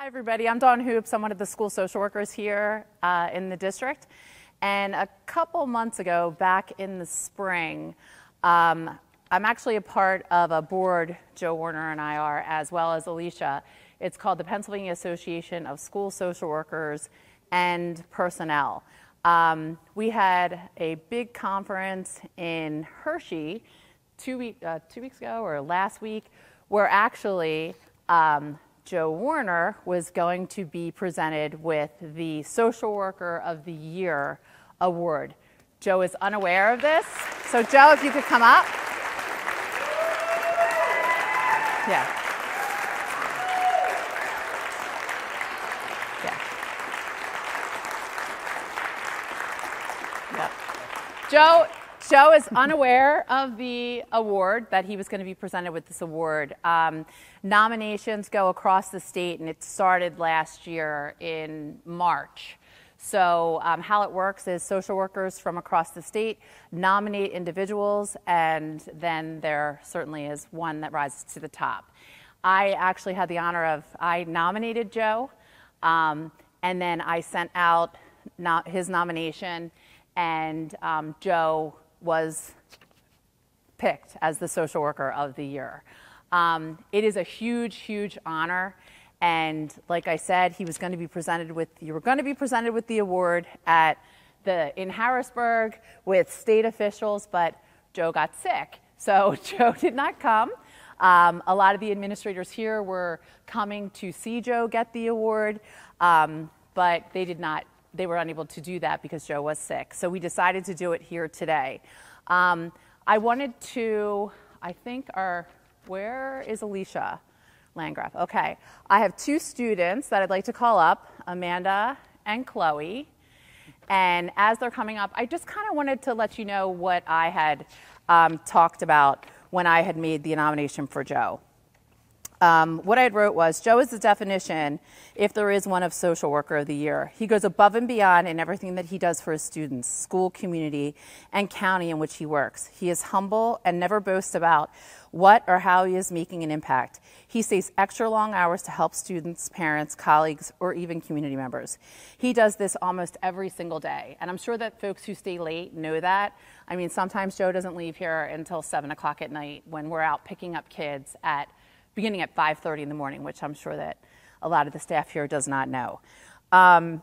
Hi, everybody. I'm Dawn Hoops. I'm one of the school social workers here uh, in the district. And a couple months ago, back in the spring, um, I'm actually a part of a board, Joe Werner and I are, as well as Alicia. It's called the Pennsylvania Association of School Social Workers and Personnel. Um, we had a big conference in Hershey two, week, uh, two weeks ago or last week where actually um, Joe Werner was going to be presented with the Social Worker of the Year award. Joe is unaware of this. So, Joe, if you could come up. Yeah. Joe, Joe is unaware of the award that he was going to be presented with this award. Um, nominations go across the state, and it started last year in March. So, um, how it works is social workers from across the state nominate individuals, and then there certainly is one that rises to the top. I actually had the honor of, I nominated Joe, um, and then I sent out his nomination, and um, Joe was picked as the social worker of the year. Um, it is a huge, huge honor. And like I said, he was going to be presented with, you were going to be presented with the award at the, in Harrisburg with state officials, but Joe got sick. So Joe did not come. Um, a lot of the administrators here were coming to see Joe get the award, um, but they did not they were unable to do that because Joe was sick. So we decided to do it here today. Um, I wanted to, I think, our, where is Alicia Landgraf? Okay. I have two students that I'd like to call up, Amanda and Chloe. And as they're coming up, I just kind of wanted to let you know what I had um, talked about when I had made the nomination for Joe. Um, what I wrote was Joe is the definition, if there is one, of social worker of the year. He goes above and beyond in everything that he does for his students, school, community, and county in which he works. He is humble and never boasts about what or how he is making an impact. He stays extra long hours to help students, parents, colleagues, or even community members. He does this almost every single day. And I'm sure that folks who stay late know that. I mean, sometimes Joe doesn't leave here until 7 o'clock at night when we're out picking up kids at beginning at 5.30 in the morning, which I'm sure that a lot of the staff here does not know. Um,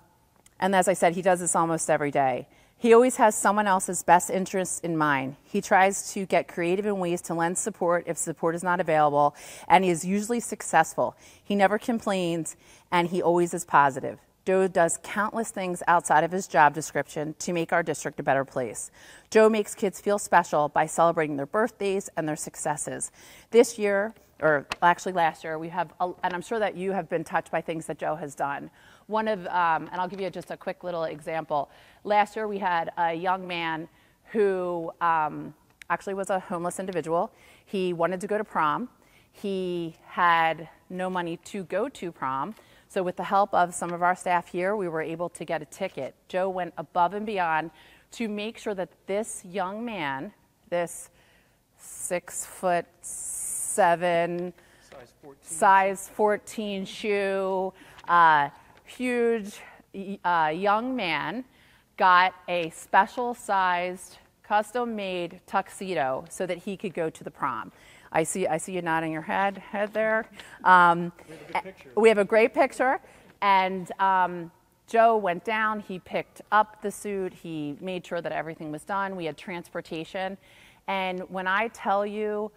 and as I said, he does this almost every day. He always has someone else's best interests in mind. He tries to get creative in ways to lend support if support is not available, and he is usually successful. He never complains, and he always is positive. Joe does countless things outside of his job description to make our district a better place. Joe makes kids feel special by celebrating their birthdays and their successes. This year, or actually last year, we have, and I'm sure that you have been touched by things that Joe has done. One of, um, and I'll give you just a quick little example. Last year, we had a young man who um, actually was a homeless individual. He wanted to go to prom. He had no money to go to prom. So with the help of some of our staff here, we were able to get a ticket. Joe went above and beyond to make sure that this young man, this six foot seven, size 14, size 14 shoe, uh, huge uh, young man, got a special sized, custom made tuxedo so that he could go to the prom. I see, I see you nodding your head, head there. Um, we, have we, have a great picture. And um, Joe went down, he picked up the suit, he made sure that everything was done. We had transportation. And when I tell you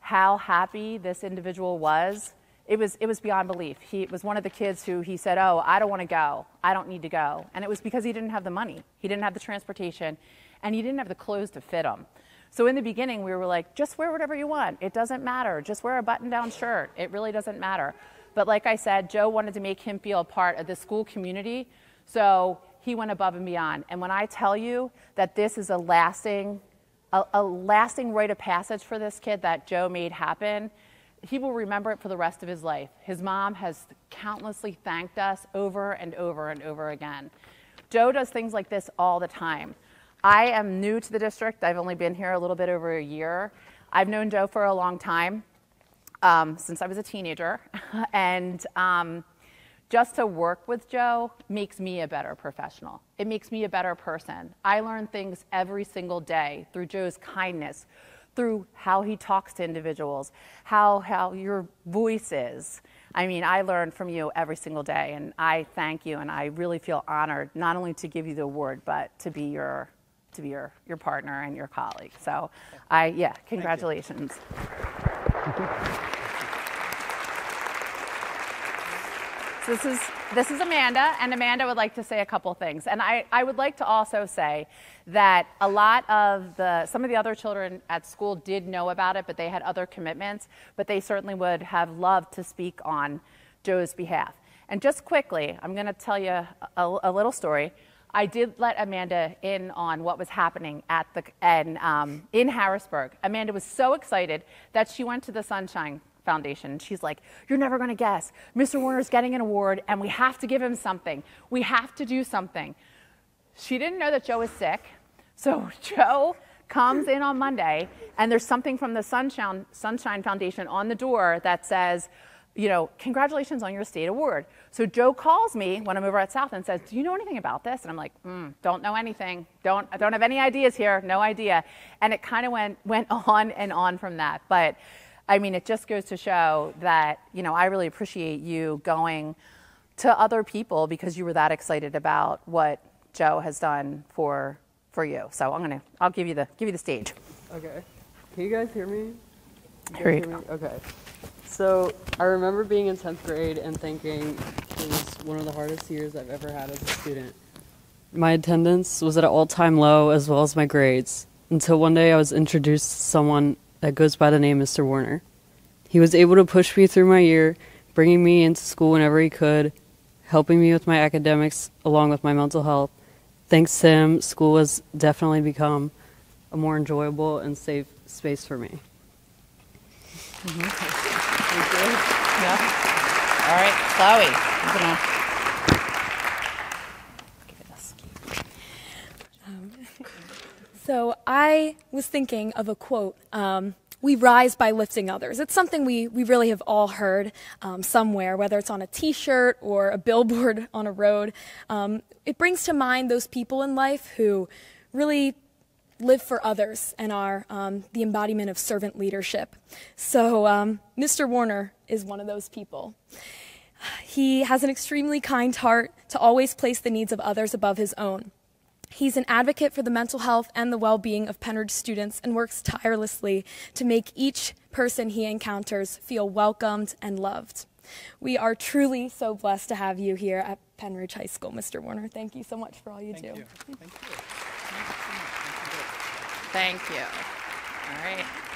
how happy this individual was, it was, it was beyond belief. He was one of the kids who he said, Oh, I don't want to go. I don't need to go. And it was because he didn't have the money, he didn't have the transportation, and he didn't have the clothes to fit him. So in the beginning, we were like, just wear whatever you want. It doesn't matter. Just wear a button down shirt. It really doesn't matter. But like I said, Joe wanted to make him feel a part of the school community. So he went above and beyond. And when I tell you that this is a lasting, a, a lasting rite of passage for this kid that Joe made happen, he will remember it for the rest of his life. His mom has countlessly thanked us over and over and over again. Joe does things like this all the time. I am new to the district. I've only been here a little bit over a year. I've known Joe for a long time, um, since I was a teenager. and um, just to work with Joe makes me a better professional. It makes me a better person. I learn things every single day through Joe's kindness, through how he talks to individuals, how, how your voice is. I mean, I learn from you every single day, and I thank you, and I really feel honored not only to give you the award, but to be your to be your, your partner and your colleague. So, I yeah, congratulations. this is this is Amanda, and Amanda would like to say a couple things. And I, I would like to also say that a lot of the some of the other children at school did know about it, but they had other commitments, but they certainly would have loved to speak on Joe's behalf. And just quickly, I'm going to tell you a, a, little story. I did let Amanda in on what was happening at the and um, in Harrisburg. Amanda was so excited that she went to the Sunshine Foundation. She's like, You're never going to guess. Mr. Werner's getting an award, and we have to give him something. We have to do something. She didn't know that Joe was sick. So Joe comes in on Monday, and there's something from the Sunshine, Sunshine Foundation on the door that says, you know, congratulations on your state award. So Joe calls me when I'm over at South and says, do you know anything about this? And I'm like, mm, don't know anything. Don't, I don't have any ideas here. No idea. And it kind of went, went on and on from that. But I mean, it just goes to show that, you know, I really appreciate you going to other people because you were that excited about what Joe has done for for you. So I'm gonna, I'll give you the give you the stage. Okay. Can you guys hear me? You Here you go. Me? Okay. So I remember being in 10th grade and thinking it was one of the hardest years I've ever had as a student. My attendance was at an all-time low as well as my grades until one day I was introduced to someone that goes by the name Mr. Werner. He was able to push me through my year, bringing me into school whenever he could, helping me with my academics along with my mental health. Thanks to him, school has definitely become a more enjoyable and safe space for me. Mm-hmm. Thank you. Yeah. All right, Chloe. So I was thinking of a quote um, we rise by lifting others. It's something we, we really have all heard um, somewhere, whether it's on a t shirt or a billboard on a road. Um, it brings to mind those people in life who really live for others and are um, the embodiment of servant leadership. So, Mr. Um, Werner is one of those people. He has an extremely kind heart to always place the needs of others above his own. He's an advocate for the mental health and the well being of Pennridge students and works tirelessly to make each person he encounters feel welcomed and loved. We are truly so blessed to have you here at Pennridge High School, Mr. Werner. Thank you so much for all you Thank do. You. Thank you. Thank you. All right.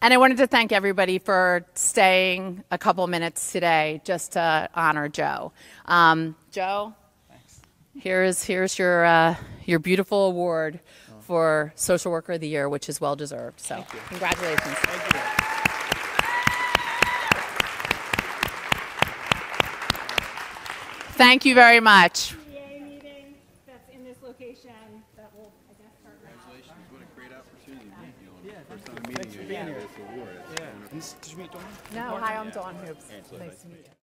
And I wanted to thank everybody for staying a couple minutes today just to honor Joe. Um, Joe, Thanks. here's here's your uh, your beautiful award oh. for Social Worker of the Year, which is well deserved. So, congratulations. Thank you. Thank you very much. meeting that's in this location that will, I guess, start Congratulations. What a great opportunity to meet you. Yeah, first time meeting you. Yeah. This award. Yeah. Did you meet Dawn? No, hi, I'm Dawn Hoops. Nice to meet you.